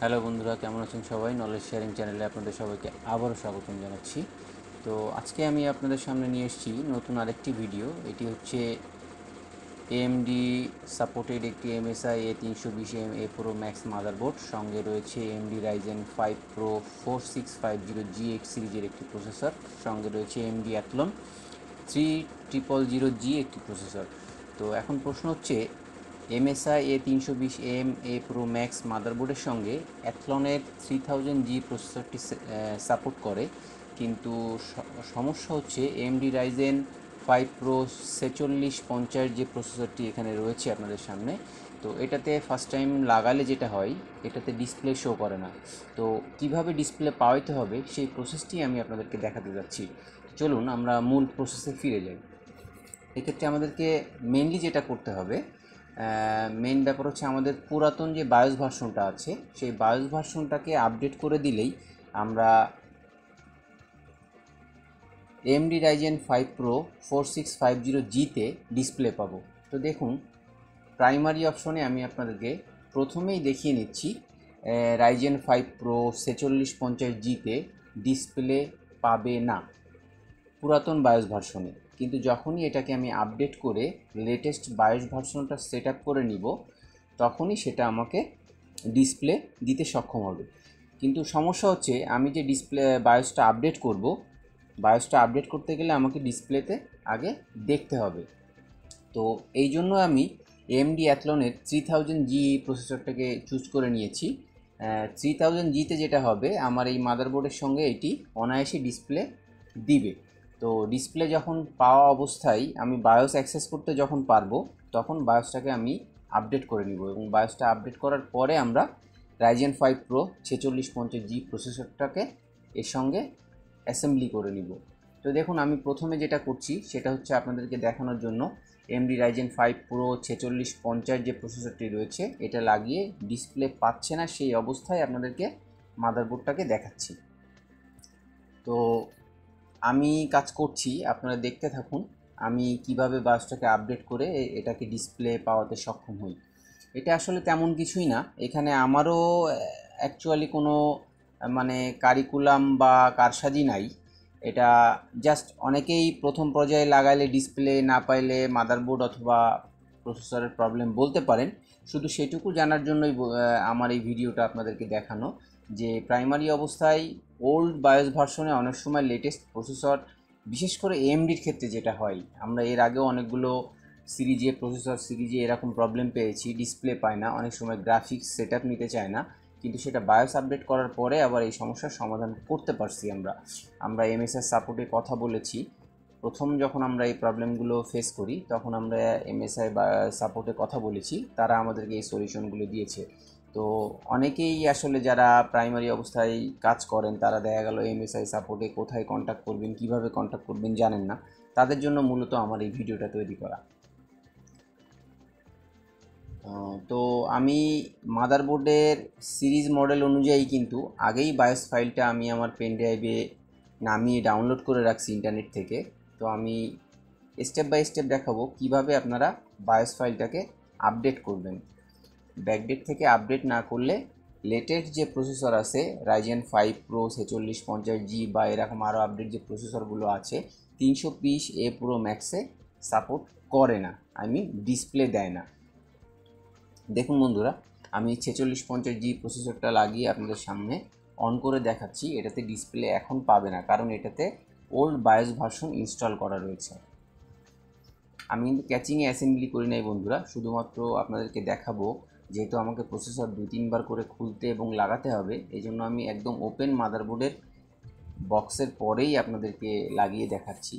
Hello বন্ধুরা, কেমন আছেন সবাই? নলেজ শেয়ারিং চ্যানেলে আপনাদের সবাইকে আবারও স্বাগতম জানাচ্ছি। তো আজকে আমি আপনাদের সামনে নিয়ে এসেছি নতুন আরেকটি ভিডিও এটি হচ্ছে এএমডি সাপোর্টেড একটি এমএসআই এ তিনশো বিশ M A pro max motherboard সঙ্গে রয়েছে AMD Ryzen five pro four six five zero G X সিরিজের একটি প্রসেসর সঙ্গে রয়েছে AMD Athlon three triple zero G একটি প্রসেসর তো এখন প্রশ্ন হচ্ছে এমএসআই এ তিনশো বিশ এম এ প্রো ম্যাক্স মাদারবোর্ডের সঙ্গে অ্যাথলনের থ্রি থাউজেন্ড জি প্রসেসরটি সাপোর্ট করে। কিন্তু সমস্যা হচ্ছে এমডি রাইজেন ফাইভ প্রো ছেচল্লিশ, পঞ্চাশ যে প্রসেসরটি এখানে রয়েছে আপনাদের সামনে। তো এটাতে ফার্স্ট টাইম লাগালে যেটা হয়, এটাতে ডিসপ্লে শো করে না। তো কীভাবে ডিসপ্লে পাওয়াইতে হবে, সেই প্রসেসটি আমি আপনাদেরকে দেখাতে যাচ্ছি। চলুন আমরা মূল প্রসেসে ফিরে যাই। এক্ষেত্রে আমাদেরকে মেনলি যেটা করতে হবে মেন ব্যাপার হচ্ছে আমাদের পুরাতন যে বায়োস ভার্সনটা আছে, সেই বায়োস ভার্সনটাকে আপডেট করে দিলেই আমরা AMD Ryzen five pro four six five zero জিতে ডিসপ্লে পাবো। তো দেখুন প্রাইমারি অপশনে আমি আপনাদেরকে প্রথমেই দেখিয়ে নিচ্ছি রাইজেন ফাইভ প্রো ছেচল্লিশ পঞ্চাশ জিতে ডিসপ্লে পাবে না পুরাতন বায়োস ভার্সনে। কিন্তু যখনই এটাকে আমি আপডেট করে লেটেস্ট বায়োস ভার্সনটা সেট আপ করে নিব, তখনই সেটা আমাকে ডিসপ্লে দিতে সক্ষম হবে। কিন্তু সমস্যা হচ্ছে, আমি যে ডিসপ্লে বায়োসটা আপডেট করব বায়োসটা আপডেট করতে গেলে আমাকে ডিসপ্লেতে আগে দেখতে হবে। তো এই জন্য আমি এমডি অ্যাথলনের থ্রি থাউজেন্ড জি প্রসেসরটাকে চুজ করে নিয়েছি। থ্রি থাউজেন্ড জিতে যেটা হবে, আমার এই মাদারবোর্ডের সঙ্গে এটি অনায়াসে ডিসপ্লে দিবে। তো ডিসপ্লে যখন পাওয়া অবস্থায় আমি বায়োস অ্যাক্সেস করতে যখন পারব, তখন বায়োসটাকে আমি আপডেট করে নিব এবং বায়োসটা আপডেট করার পরে আমরা রাইজেন ফাইভ প্রো ছেচল্লিশ পঞ্চাশ জি প্রসেসরটাকে এর সঙ্গে অ্যাসেম্বলি করে নিব। তো দেখুন, আমি প্রথমে যেটা করছি, সেটা হচ্ছে আপনাদেরকে দেখানোর জন্য এমডি রাইজেন ফাইভ প্রো ছেচল্লিশ পঞ্চাশ যে প্রসেসরটি রয়েছে, এটা লাগিয়ে ডিসপ্লে পাচ্ছে না সেই অবস্থায় আপনাদেরকে মাদারবোর্ডটাকে দেখাচ্ছি। তো আমি কাজ করছি, আপনারা দেখতে থাকুন, আমি কীভাবে বাসটাকে আপডেট করে এটাকে ডিসপ্লে পাওয়াতে সক্ষম হই। এটা আসলে তেমন কিছুই না, এখানে আমারও অ্যাকচুয়ালি কোনো মানে কারিকুলাম বা কারসাজি নাই। এটা জাস্ট অনেকেই প্রথম পর্যায়ে লাগাইলে ডিসপ্লে না পাইলে মাদারবোর্ড অথবা প্রসেসরের প্রবলেম বলতে পারেন। শুধু সেটুকু জানার জন্যই আমার এই ভিডিওটা আপনাদেরকে দেখানো। যে প্রাইমারি অবস্থায় ওল্ড বায়োস ভার্সনে অনেক সময় লেটেস্ট প্রসেসর, বিশেষ করে এএমডির ক্ষেত্রে যেটা হয়, আমরা এর আগেও অনেকগুলো সিরিজে, প্রসেসর সিরিজে এরকম প্রবলেম পেয়েছি ডিসপ্লে পায় না, অনেক সময় গ্রাফিক্স সেট নিতে চায় না, কিন্তু সেটা বায়োস আপডেট করার পরে আবার এই সমস্যার সমাধান করতে পারছি আমরা। আমরা এমএসএস সাপোর্টে কথা বলেছি, প্রথম যখন আমরা এই প্রবলেমগুলো ফেস করি, তখন আমরা এমএসআই বা সাপোর্টে কথা বলেছি, তারা আমাদেরকে এই সলিউশনগুলো দিয়েছে। তো অনেকেই আসলে যারা প্রাইমারি অবস্থায় কাজ করেন, তারা দেখা গেল এমএসআই সাপোর্টে কোথায় কন্ট্যাক্ট করবেন, কীভাবে কন্ট্যাক্ট করবেন জানেন না। তাদের জন্য মূলত আমার এই ভিডিওটা তৈরি করা। তো আমি মাদারবোর্ডের সিরিজ মডেল অনুযায়ী কিন্তু আগেই বায়োস ফাইলটা আমি আমার পেন ড্রাইভে নামিয়ে ডাউনলোড করে রাখছি ইন্টারনেট থেকে। তো আমি স্টেপ বাই স্টেপ দেখাবো কীভাবে আপনারা বায়োস ফাইলটাকে আপডেট করবেন। ব্যাকডেট থেকে আপডেট না করলে লেটেস্ট যে প্রসেসর আছে রাইজেন ফাইভ প্রো ছেচল্লিশ পঞ্চাশ জি বা এরকম আরও আপডেট যে প্রসেসরগুলো আছে, তিনশো পিস এ প্রো ম্যাক্সে সাপোর্ট করে না আই মিন ডিসপ্লে দেয় না। দেখুন বন্ধুরা, আমি ছেচল্লিশ পঞ্চাশ জি প্রসেসরটা লাগিয়ে আপনাদের সামনে অন করে দেখাচ্ছি, এটাতে ডিসপ্লে এখন পাবে না, কারণ এটাতে ওল্ড বায়োস ভার্সন ইনস্টল করা রয়েছে। আমি কিন্তু ক্যাচিংয়ে অ্যাসেম্বলি করি নাই বন্ধুরা, শুধুমাত্র আপনাদেরকে দেখাবো যেহেতু আমাকে প্রসেসর দু তিনবার করে খুলতে এবং লাগাতে হবে, এই জন্য আমি একদম ওপেন মাদারবোর্ডের বক্সের পরেই আপনাদেরকে লাগিয়ে দেখাচ্ছি।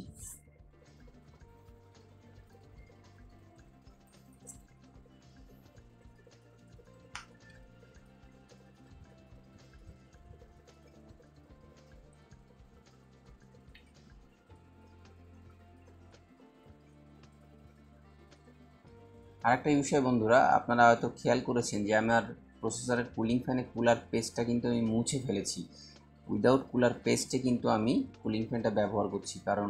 আরেকটা বিষয় বন্ধুরা, আপনারা হয়তো খেয়াল করেছেন যে আমার প্রসেসরের কুলিং ফ্যানে কুলার পেস্টটা কিন্তু আমি মুছে ফেলেছি। উইদাউট কুলার পেস্টে কিন্তু আমি কুলিং ফ্যানটা ব্যবহার করছি, কারণ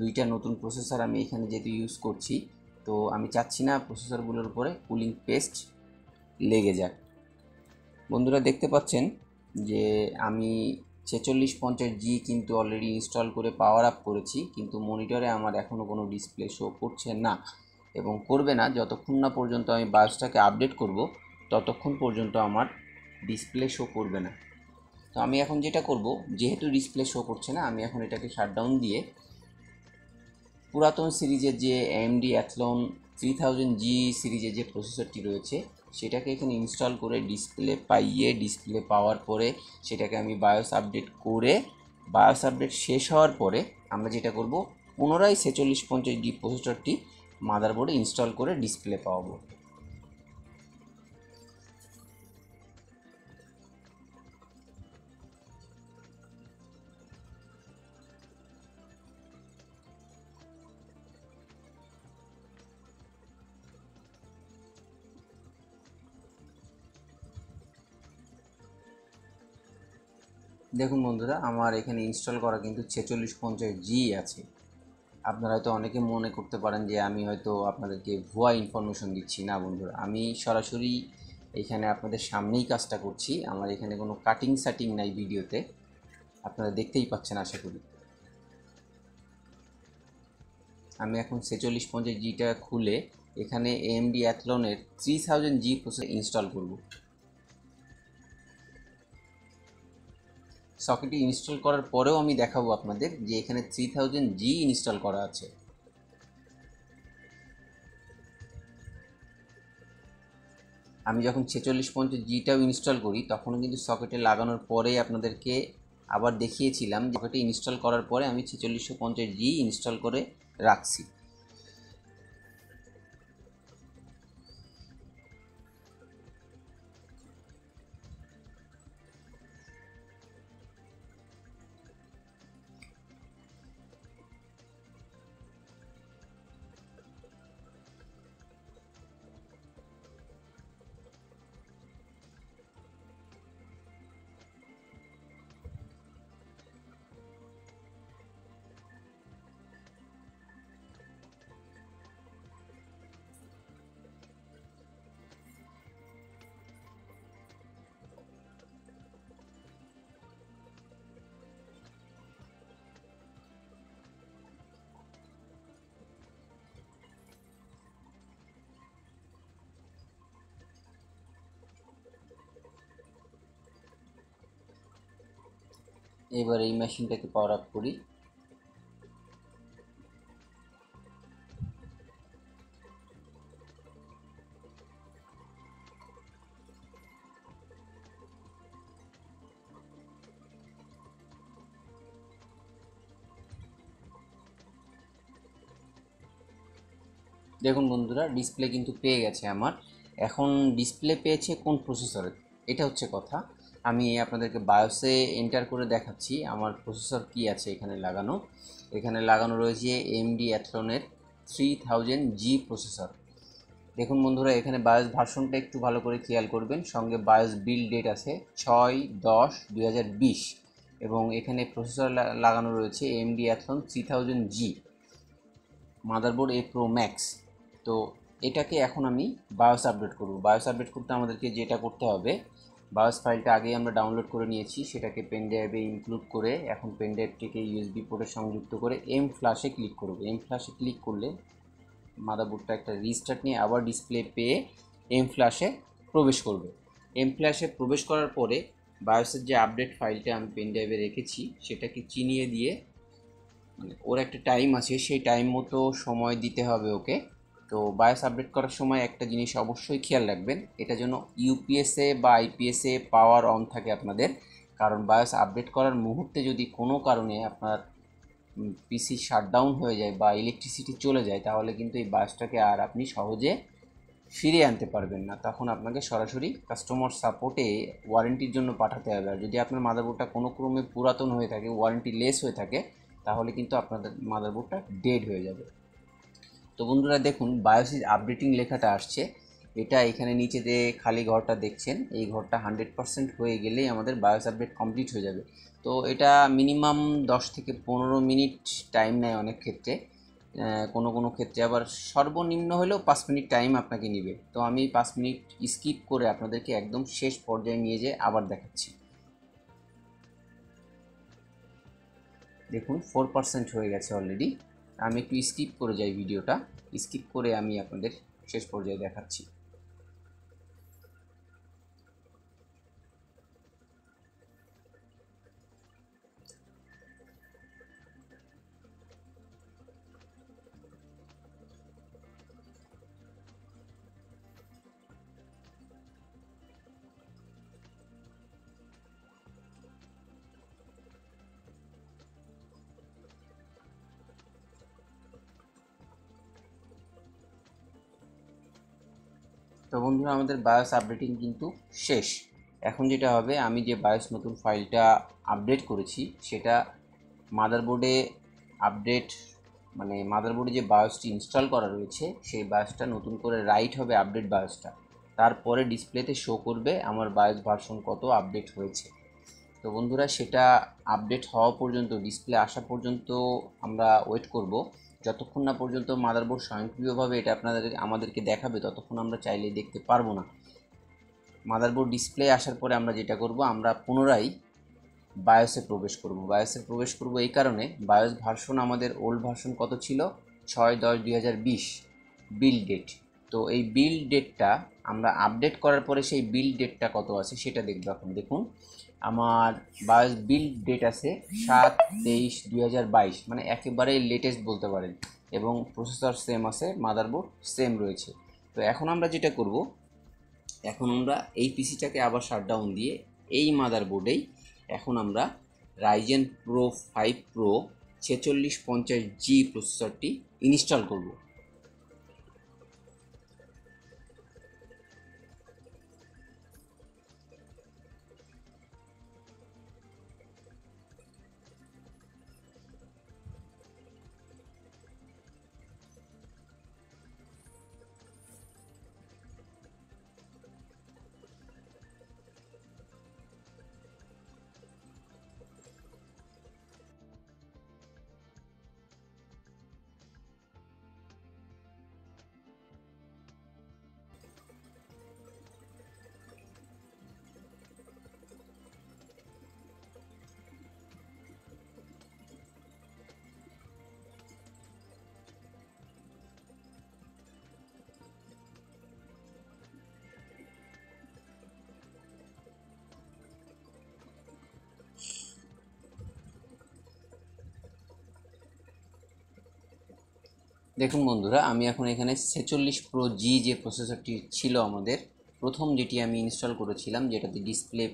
দুইটা নতুন প্রসেসর আমি এখানে যেহেতু ইউজ করছি, তো আমি চাচ্ছি না প্রসেসরগুলোর উপরে কুলিং পেস্ট লেগে যাক। বন্ধুরা, দেখতে পাচ্ছেন যে আমি ছেচল্লিশ পঞ্চাশ জি কিন্তু অলরেডি ইনস্টল করে পাওয়ার আপ করেছি, কিন্তু মনিটরে আমার এখনও কোনো ডিসপ্লে শো করছে না। এবং করবে না, যতক্ষণ না পর্যন্ত আমি বায়োসটাকে আপডেট করব, ততক্ষণ পর্যন্ত আমার ডিসপ্লে শো করবে না। তো আমি এখন যেটা করব, যেহেতু ডিসপ্লে শো করছে না, আমি এখন এটাকে শাটডাউন দিয়ে পুরাতন সিরিজের যে AMD Athlon three thousand G সিরিজের যে প্রসেসরটি রয়েছে, সেটাকে এখানে ইনস্টল করে ডিসপ্লে পাইয়ে ডিসপ্লে পাওয়ার পরে সেটাকে আমি বায়োস আপডেট করে বায়োস আপডেট শেষ হওয়ার পরে আমরা যেটা করব, পুনরায় ছেচল্লিশ পঞ্চাশ ডি প্রসেসরটি মাদারবোর্ডে ইনস্টল করে ডিসপ্লে পাওয়াবো দেখুন বন্ধুরা, আমার এখানে ইনস্টল করা কিন্তু ছেচল্লিশ পঞ্চাশ জি আছে। আপনারা হয়তো অনেকে মনে করতে পারেন যে আমি হয়তো আপনাদেরকে ভুয়া ইনফরমেশন দিচ্ছি। না বন্ধুরা, আমি সরাসরি এখানে আপনাদের সামনেই কাজটা করছি। আমার এখানে কোনো কাটিং সাটিং নাই ভিডিওতে। আপনারা দেখতেই পাচ্ছেন, আশা করি। আমি এখন ছেচল্লিশ পঞ্চাশ জিটা খুলে এখানে AMD অ্যাথলনের three thousand G process install করব। সকেটটি ইনস্টল করার পরেও আমি দেখাবো আপনাদের যে এখানে থ্রি থাউজেন্ড জি ইনস্টল করা আছে। আমি যখন ছেচল্লিশ পঞ্চাশ জিটাও ইনস্টল করি, তখনও কিন্তু সকেটে লাগানোর পরেই আপনাদেরকে আবার দেখিয়েছিলাম যে সকেটে ইনস্টল করার পরে আমি ছেচল্লিশশো পঞ্চাশ জি ইনস্টল করে রাখছি। এবার এই মেশিনটাকে পাওয়ার আপ করি। দেখুন বন্ধুরা ডিসপ্লে কিন্তু পেয়ে গেছে আমার। এখন ডিসপ্লে পেয়েছে কোন প্রসেসরে এটা হচ্ছে কথা। আমি আপনাদেরকে বায়োসে এন্টার করে দেখাচ্ছি, আমার প্রসেসর কি আছে এখানে লাগানো। এখানে লাগানো রয়েছে এমডি অ্যাথলনের থ্রি থাউজেন্ড জি প্রসেসর দেখুন বন্ধুরা, এখানে বায়োস ভার্সনটা একটু ভালো করে খেয়াল করবেন। সঙ্গে বায়োস বিল ডেট আছে ছয় দশ দুই এবং এখানে প্রসেসর লাগানো রয়েছে AMD Athlon three thousand G motherboard A pro max তো এটাকে এখন আমি বায়োস আপডেট করব। বায়োস আপডেট করতে আমাদেরকে যেটা করতে হবে বায়োস ফাইলটা আগেই আমরা ডাউনলোড করে নিয়েছি, সেটাকে পেন ড্রাইভে ইনক্লুড করে এখন পেন ড্রাইভটিকে ইউএসবি পোর্টে সংযুক্ত করে এম ফ্ল্যাশে ক্লিক করব। এম ফ্ল্যাশে ক্লিক করলে মাদারবোর্ডটা একটা রিস্টার্ট নিয়ে আবার ডিসপ্লে পেয়ে এম ফ্ল্যাশে প্রবেশ করবে। এম ফ্ল্যাশে প্রবেশ করার পরে বায়োসের যে আপডেট ফাইলটা আমি পেন ড্রাইভে রেখেছি, সেটাকে চিনিয়ে দিয়ে মানে ওর একটা টাইম আছে, সেই টাইম মতো সময় দিতে হবে ওকে। তো বায়োস আপডেট করার সময় একটা জিনিস অবশ্যই খেয়াল রাখবেন, এটা যেন ইউপিএসএ বা আইপিএসএ পাওয়ার অন থাকে আপনাদের। কারণ বায়োস আপডেট করার মুহূর্তে যদি কোনো কারণে আপনার পিসি শাটডাউন হয়ে যায় বা ইলেকট্রিসিটি চলে যায়, তাহলে কিন্তু এই বায়োসটাকে আর আপনি সহজে ফিরিয়ে আনতে পারবেন না। তখন আপনাকে সরাসরি কাস্টমার সাপোর্টে ওয়ারেন্টির জন্য পাঠাতে হবে। আর যদি আপনার মাদারবোর্ডটা কোনো ক্রমে পুরাতন হয়ে থাকে ওয়ারেন্টি লেস হয়ে থাকে, তাহলে কিন্তু আপনাদের মাদারবোর্ডটা ডেড হয়ে যাবে। তো বন্ধুরা দেখুন, বায়োসিস আপডেটিং লেখাটা আসছে। এটা এখানে নিচে যে খালি ঘরটা দেখছেন, এই ঘরটা হান্ড্রেড পারসেন্ট হয়ে গেলেই আমাদের বায়োস আপডেট কমপ্লিট হয়ে যাবে। তো এটা মিনিমাম দশ থেকে পনেরো মিনিট টাইম নেয় অনেক ক্ষেত্রে। কোনো কোনো ক্ষেত্রে আবার সর্বনিম্ন হলেও পাঁচ মিনিট টাইম আপনাকে নেবে। তো আমি পাঁচ মিনিট স্কিপ করে আপনাদেরকে একদম শেষ পর্যায়ে নিয়ে যেয়ে আবার দেখাচ্ছি। দেখুন, ফোর পার্সেন্ট হয়ে গেছে অলরেডি। আমি একটু স্কিপ করে যাই ভিডিওটা স্কিপ করে আমি আপনাদের শেষ পর্যায়ে দেখাচ্ছি। তো বন্ধুরা, আমাদের বায়োস আপডেটিং কিন্তু শেষ। এখন যেটা হবে, আমি যে বায়োস নতুন ফাইলটা আপডেট করেছি, সেটা মাদারবোর্ডে আপডেট মানে মাদারবোর্ডে যে বায়োসটি ইনস্টল করা রয়েছে, সেই বায়োসটা নতুন করে রাইট হবে আপডেট বায়োসটা তারপরে ডিসপ্লেতে শো করবে আমার বায়োস ভার্সন কত আপডেট হয়েছে। তো বন্ধুরা, সেটা আপডেট হওয়া পর্যন্ত ডিসপ্লে আসা পর্যন্ত আমরা ওয়েট করব। যতক্ষণ না পর্যন্ত মাদারবোর্ড স্বয়ংক্রিয়ভাবে এটা আপনাদের আমাদেরকে দেখাবে, ততক্ষণ আমরা চাইলে দেখতে পারব না। মাদারবোর্ড ডিসপ্লে আসার পরে আমরা যেটা করব, আমরা পুনরায় বায়োসে প্রবেশ করব। বায়োসে প্রবেশ করব এই কারণে বায়োস ভার্সন আমাদের ওল্ড ভার্সন কত ছিল? ছয় দশ দুই হাজার বিশ বিল ডেট তো এই বিল ডেটটা আমরা আপডেট করার পরে সেই বিল ডেটটা কত আছে সেটা দেখব এখন। দেখুন আমার বায়োস বিল ডেট আছে সাত তেইশ দুই হাজার বাইশ মানে একেবারেই লেটেস্ট বলতে পারেন। এবং প্রসেসর সেম আছে মাদারবোর্ড সেম রয়েছে। তো এখন আমরা যেটা করব, এখন আমরা এই পিসিটাকে আবার শাটডাউন দিয়ে এই মাদারবোর্ডেই এখন আমরা রাইজেন প্রো ফাইভ প্রো ছেচল্লিশ পঞ্চাশ জি প্রসেসরটি ইনস্টল করব। দেখুন বন্ধুরা, আমি এখন এখানে ছেচল্লিশ প্রো জি যে প্রসেসরটি ছিল আমাদের, প্রথম যেটি আমি ইনস্টল করেছিলাম, যেটাতে ডিসপ্লে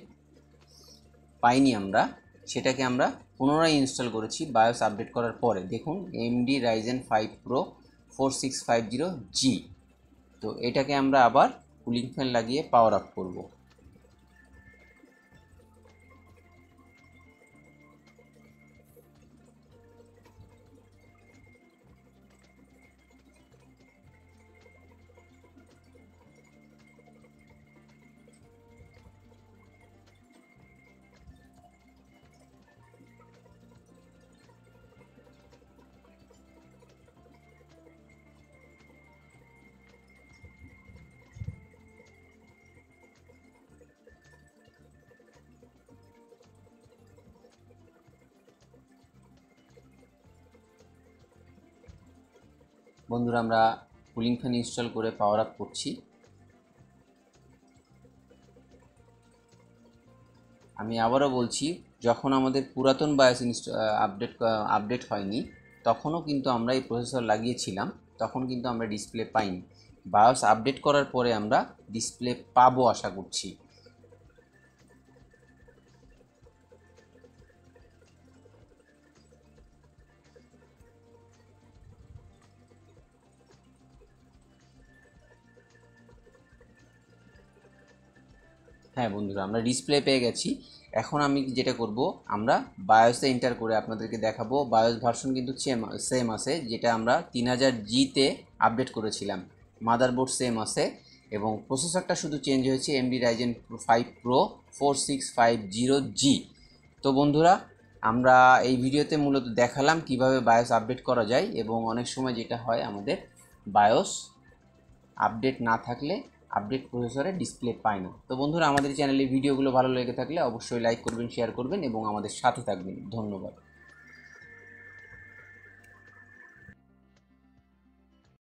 পাইনি আমরা, সেটাকে আমরা পুনরায় ইনস্টল করেছি বায়োস আপডেট করার পরে। দেখুন AMD Ryzen five pro four six five zero G তো এটাকে আমরা আবার কুলিং ফ্যান লাগিয়ে পাওয়ার আপ করব। বন্ধুরা, আমরা কুলিং ফ্যান ইনস্টল করে পাওয়ার আপ করছি। আমি আবারও বলছি, যখন আমাদের পুরাতন বায়োস আপডেট আপডেট হয়নি, তখনও কিন্তু আমরা এই প্রসেসর লাগিয়েছিলাম, তখন কিন্তু আমরা ডিসপ্লে পাইনি। বায়োস আপডেট করার পরে আমরা ডিসপ্লে পাবো আশা করছি। হ্যাঁ বন্ধুরা, আমরা ডিসপ্লে পেয়ে গেছি। এখন আমি যেটা করব, আমরা বায়োসে এন্টার করে আপনাদেরকে দেখাবো। বায়োস ভার্সন কিন্তু সেম আছে, যেটা আমরা তিন হাজার জিতে আপডেট করেছিলাম। মাদারবোর্ড সেম আছে এবং প্রসেসরটা শুধু চেঞ্জ হয়েছে AMD Ryzen five pro four six five zero G তো বন্ধুরা, আমরা এই ভিডিওতে মূলত দেখালাম কীভাবে বায়োস আপডেট করা যায় এবং অনেক সময় যেটা হয় আমাদের বায়োস আপডেট না থাকলে আপডেট প্রসেসরে ডিসপ্লে পায় না। তো বন্ধুরা, আমাদের চ্যানেলে ভিডিওগুলো ভালো লেগে থাকলে অবশ্যই লাইক করবেন শেয়ার করবেন এবং আমাদের সাথে থাকবেন। ধন্যবাদ।